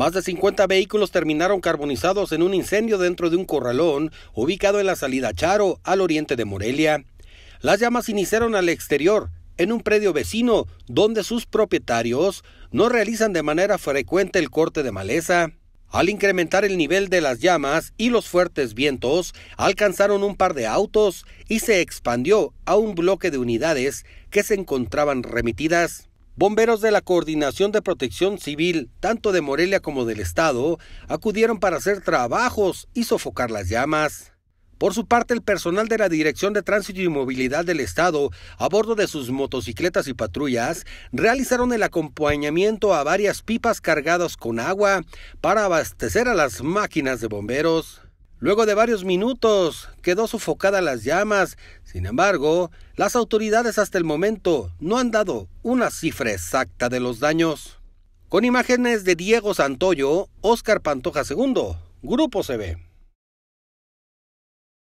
Más de 50 vehículos terminaron carbonizados en un incendio dentro de un corralón ubicado en la salida Charo, al oriente de Morelia. Las llamas iniciaron al exterior, en un predio vecino, donde sus propietarios no realizan de manera frecuente el corte de maleza. Al incrementar el nivel de las llamas y los fuertes vientos, alcanzaron un par de autos y se expandió a un bloque de unidades que se encontraban remitidas. Bomberos de la Coordinación de Protección Civil, tanto de Morelia como del Estado, acudieron para hacer trabajos y sofocar las llamas. Por su parte, el personal de la Dirección de Tránsito y Movilidad del Estado, a bordo de sus motocicletas y patrullas, realizaron el acompañamiento a varias pipas cargadas con agua para abastecer a las máquinas de bomberos. Luego de varios minutos quedó sofocada las llamas. Sin embargo, las autoridades hasta el momento no han dado una cifra exacta de los daños. Con imágenes de Diego Santoyo, Óscar Pantoja II, Grupo CB.